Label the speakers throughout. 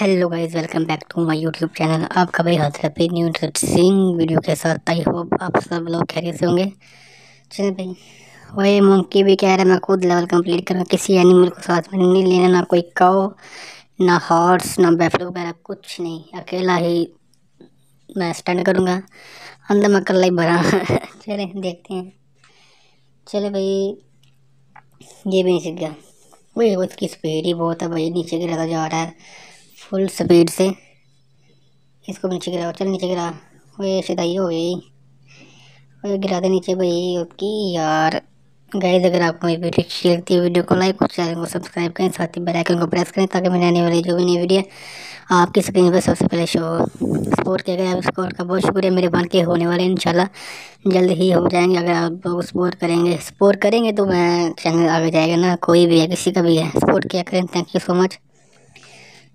Speaker 1: Hello guys welcome back to my YouTube channel आपका भाई हाजिर है न्यू इंटरेस्टिंग वीडियो के साथ आई होप आप सब लोग खैरियत से होंगे। चलिए भाई वही मंकी भी कह रहा है, मैं खुद लेवल कंप्लीट करूँगा किसी एनिमल को साथ में नहीं लेना, ना कोई काओ ना हॉर्स ना बैफलो वगैरह, कुछ नहीं। अकेला ही मैं स्टैंड करूँगा। अंदर मैं कल ही भरा। चले, देखते हैं। चले भाई, ये भी नहीं सीख गया। वही उसकी स्पीड ही बहुत है भाई, नीचे गिरा जा रहा है। फुल स्पीड से। इसको नीचे गिरा, चल नीचे गिरा। वो सीधाई हो गई। वो गिरा दे नीचे भाई। ओके यार। गाइस अगर आपको मेरी वीडियो अच्छी लगती है, वीडियो को लाइक और चैनल को सब्सक्राइब करें, साथ ही बेल आइकन को प्रेस करें, ताकि मेरे आने वाली जो भी नई वीडियो आपकी स्क्रीन पर सबसे पहले शो हो। सपोर्ट किया गया सपोर्ट का बहुत शुक्रिया। मेरे बन के होने वाले इंशाल्लाह जल्द ही हो जाएँगे। अगर आप लोग सपोर्ट करेंगे सपोर्ट करेंगे तो मैं चैनल आगे जाएगा ना। कोई भी है, किसी का भी है सपोर्ट किया करें। थैंक यू सो मच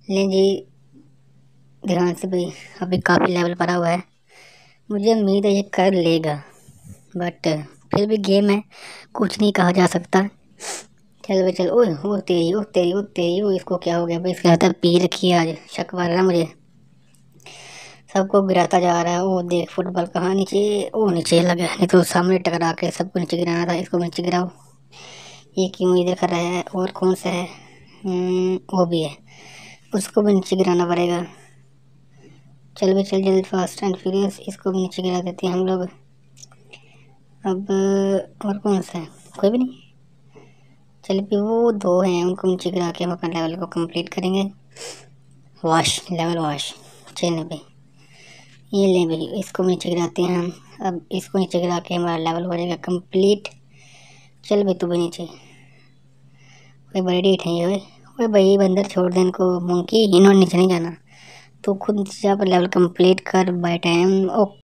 Speaker 1: लें जी ध्यान से भाई अभी काफ़ी लेवल पड़ा हुआ है। मुझे उम्मीद है ये कर लेगा बट फिर भी गेम है कुछ नहीं कहा जा सकता। चल भाई चल ओह ओ तेरी ओ तेरी ओ तेरी ओ इसको क्या हो गया भाई? इसके हाथ पी रखी है आज शक मार रहा मुझे। सबको गिराता जा रहा है ओ देख फुटबॉल कहाँ नीचे ओ नीचे लगा नहीं तो सामने टकरा के सबको नीचे गिराना था इसको नीचे गिराओ। ये क्यों इधर कर रहा है और कौन सा है? हम्म, वो भी है। उसको भी नीचे गिराना पड़ेगा। चल भी चल जल्दी फास्ट एंड फ्यूरियस इसको भी नीचे गिरा देते हैं हम लोग। अब, और कौन सा है? कोई भी नहीं। चल भी वो दो हैं, उनको नीचे गिरा के हम अपना लेवल को कंप्लीट करेंगे। वॉश लेवल वॉश चलिए भाई। ये ले भाई, इसको नीचे गिराते हैं हम। अब इसको नीचे गिरा के हमारा लेवल हो जाएगा कंप्लीट चल भाई, तू भी नीचे। कोई बड़ी डेट है ये ओए भाई बंदर छोड़ दे इनको मंकी इन्होंने नीचे नहीं जाना। तो खुद से आप लेवल कंप्लीट कर बाय टाइम ओ